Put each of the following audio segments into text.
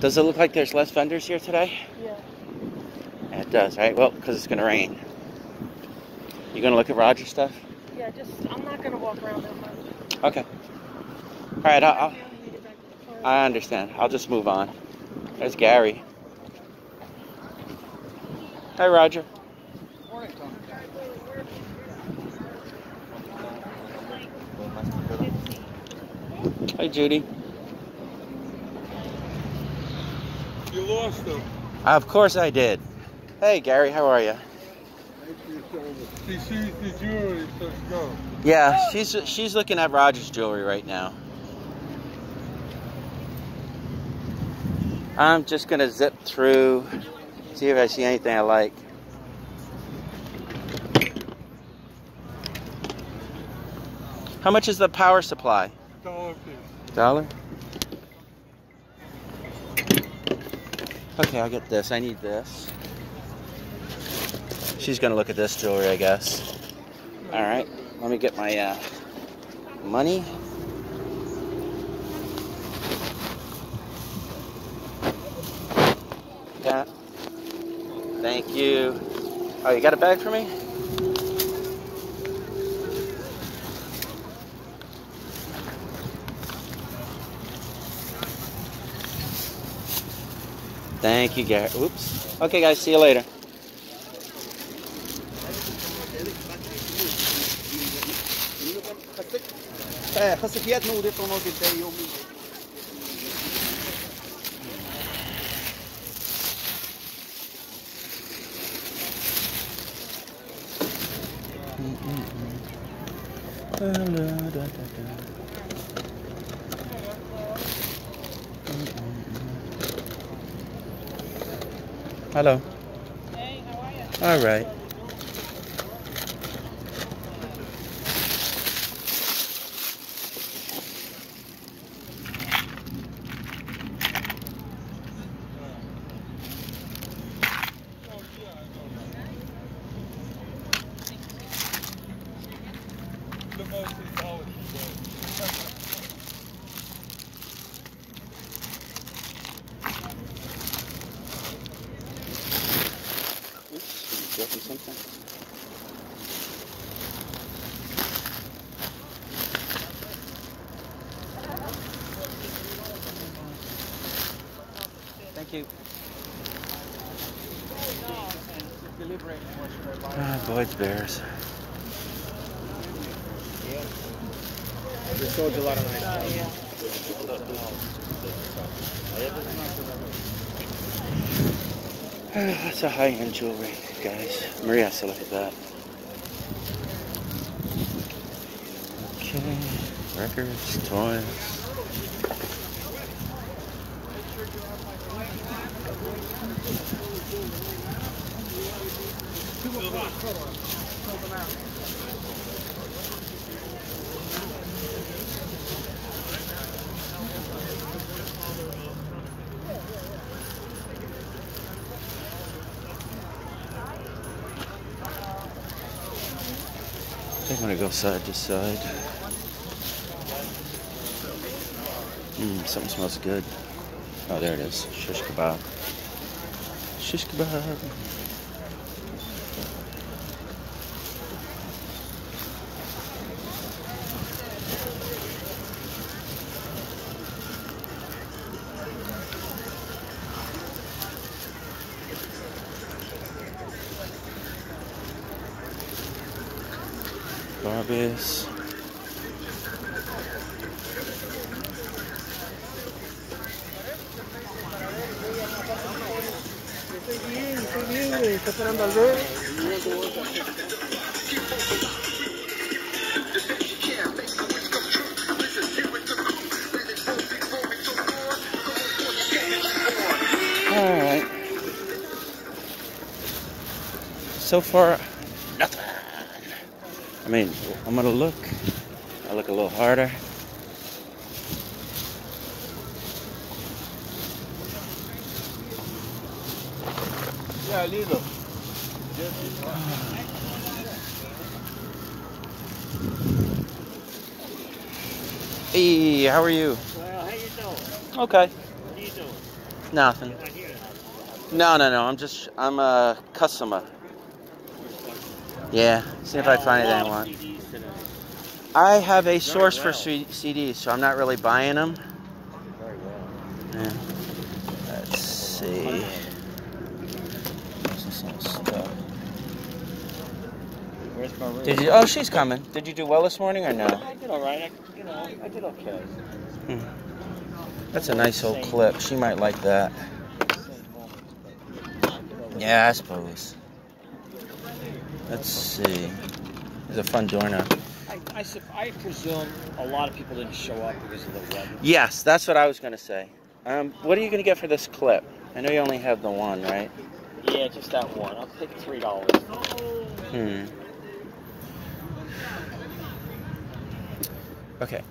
Does it look like there's less vendors here today? Yeah. Yeah, it does, right? Well, because it's going to rain. You going to look at Roger's stuff? Yeah, just, I'm not gonna walk around that much. Okay. All right, I'll, I'll, I need to get back to the car. I understand. I'll just move on. There's Gary. Hi, Roger. Morning, Tom. Hi, Judy. You lost them. Of course I did. Hey, Gary, how are you? She sees the jewelry, so let's go. Yeah, she's she's looking at Roger's jewelry right now. I'm just gonna zip through, see if I see anything I like. How much is the power supply? Dollar. Dollar? Okay, I'll get this. I need this. She's gonna look at this jewelry, I guess. All right, let me get my uh, money. Yeah. Thank you. Oh, you got a bag for me? Thank you, Gary. Oops. Okay, guys. See you later. خصوصيات موجودة في موجود يومي Hello. Hey, how are you? All right. Dropping something. Thank you. Ah, Boyd's Bears. We sold a lot of nice stuff. Ah, That's a high-end jewelry, guys. Maria has to look at that. Okay, records, toys. Go side to side. Mmm, something smells good. Oh, there it is. Shish kebab. Shish kebab. Barbies. Estoy bien, güey. Está esperando al ver. Alright. So far. I mean, I'm gonna look. I'll look a little harder. Yeah, lindo. Hey, how are you? Well, how you doing? Okay. What are you doing? Nothing. No, no, no. I'm just I'm a customer. Yeah. See if I find it I want. I have a source for well. CDs, so I'm not really buying them. Very well. Yeah. Let's see. This is some stuff. Where's Marie? Did you? Oh, she's coming. Did you do well this morning or no? I did all right. I, you know, I did okay. Hmm. That's a nice old clip. She might like that. Yeah, I suppose. Let's see. There's a fun doorknob. I, I, I presume a lot of people didn't show up because of the weather. Yes, that's what I was gonna say. Um, what are you gonna get for this clip? I know you only have the one, right? Yeah, just that one. I'll take three dollars. Hmm. Okay.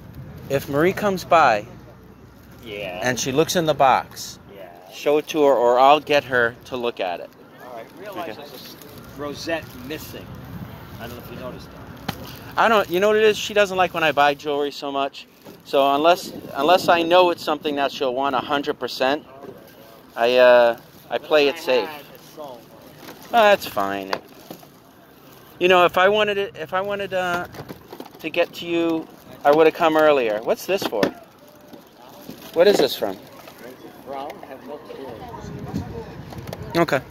If Marie comes by Yeah. and she looks in the box, yeah. show it to her, or I'll get her to look at it. All right. Realize Okay. There's a s- rosette missing. I don't know if you noticed that. I don't. You know what it is? She doesn't like when I buy jewelry so much. So unless unless I know it's something that she'll want hundred percent, I uh I play it safe. Oh, that's fine. You know, if I wanted it, if I wanted uh, to get to you, I would have come earlier. What's this for? What is this from? Brown? I have no clue. Okay.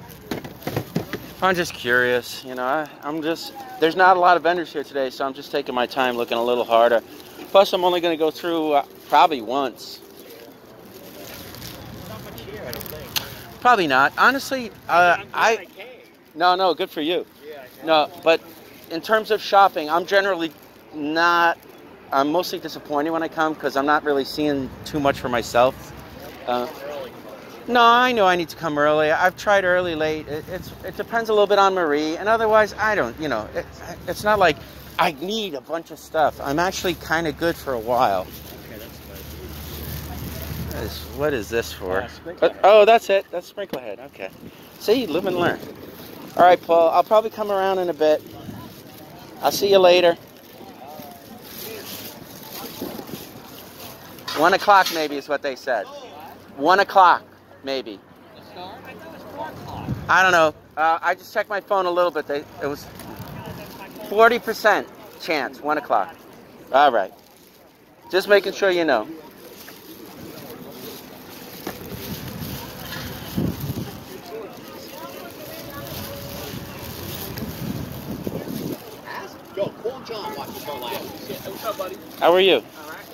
I'm just curious. You know, I, I'm just. There's not a lot of vendors here today, so I'm just taking my time, looking a little harder. Plus, I'm only going to go through uh, probably once. Not much here, I don't think. Probably not. Honestly, uh, I'm I. No, no, good for you. Yeah, No, but in terms of shopping, I'm generally not. I'm mostly disappointed when I come because I'm not really seeing too much for myself. Uh. No, I know I need to come early. I've tried early, late. It, it's it depends a little bit on Marie, and otherwise, I don't. You know, it, it's not like I need a bunch of stuff. I'm actually kind of good for a while. Okay, that's good. What is, what is this for? Uh, But- oh, that's it. That's sprinkler head. Okay. See, live and learn. All right, Paul. I'll probably come around in a bit. I'll see you later. One o'clock, maybe, is what they said. One o'clock, maybe. I don't know. Uh, I just checked my phone a little bit. They, it was 40% chance, one o'clock. All right. Just making sure you know. Yo, call John. Watch his last. What's up, buddy? How are you? All right.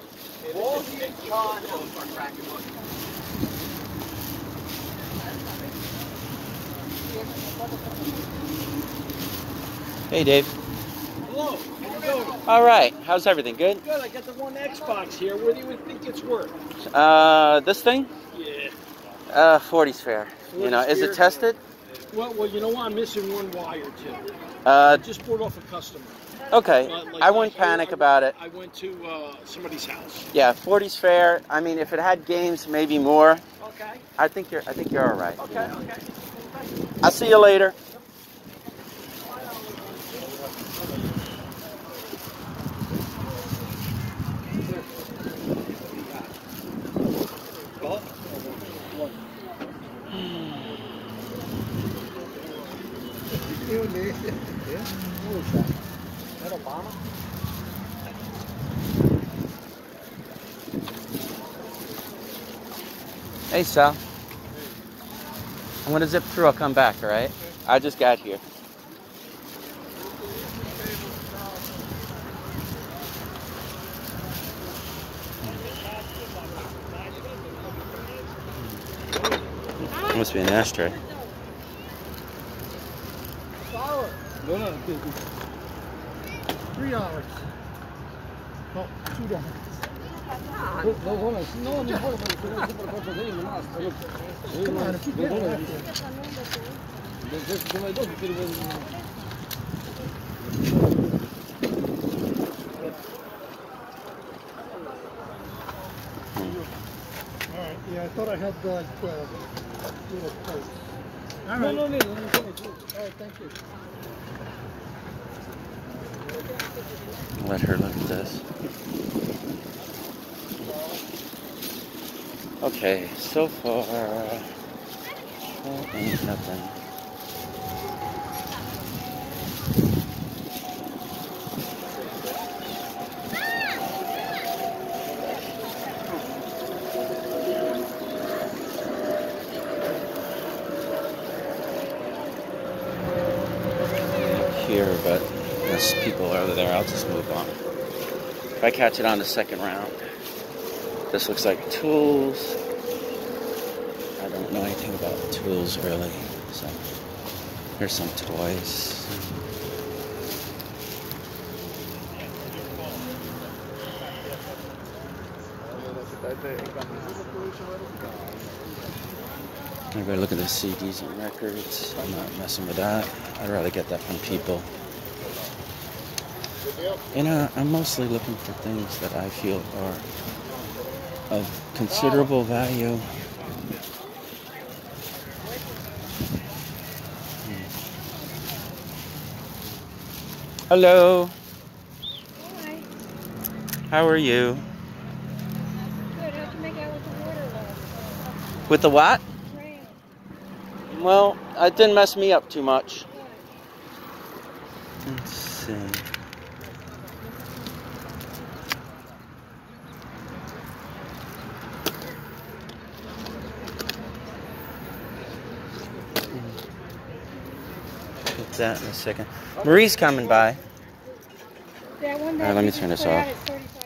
Hey, Dave. Hello, how you doing? All right. How's everything? Good? Good, I got the one Xbox here. What do you think it's worth? Uh, this thing? Yeah. Uh, 40's fair. You know, 40's is it tested? Well, well, you know what? I'm missing one wire too. Uh, I just brought off a customer. okay. Like, I wouldn't panic I- about it. I went to uh, somebody's house. Yeah, 40's fair. I mean, if it had games, maybe more. Okay. I think you're. I think you're all right. Okay. Okay. I'll see you later. Hey, Sal. I'm gonna zip through. I'll come back. All right. I just got here. Must be an ashtray. No, no. Three dollars. No, two dollars. Alright, yeah, I thought I had the. Little plate. Alright. No, no, no, no, Alright, thank you. Let her look at this. Okay, so far, nothing. Here, but as people are there. I'll just move on. If I catch it on the second round, this looks like tools. I don't know anything about tools really. So here's some toys. Everybody look at the CDs and records. I'm not messing with that. I'd rather get that from people. You know, I'm mostly looking for things that I feel are of considerable value. Hello, Hi. how are you? Good. How'd you make out with the water last With the what? rain? Well, it didn't mess me up too much. Let's see. That in a second. Marie's coming by. All right, let me turn this off.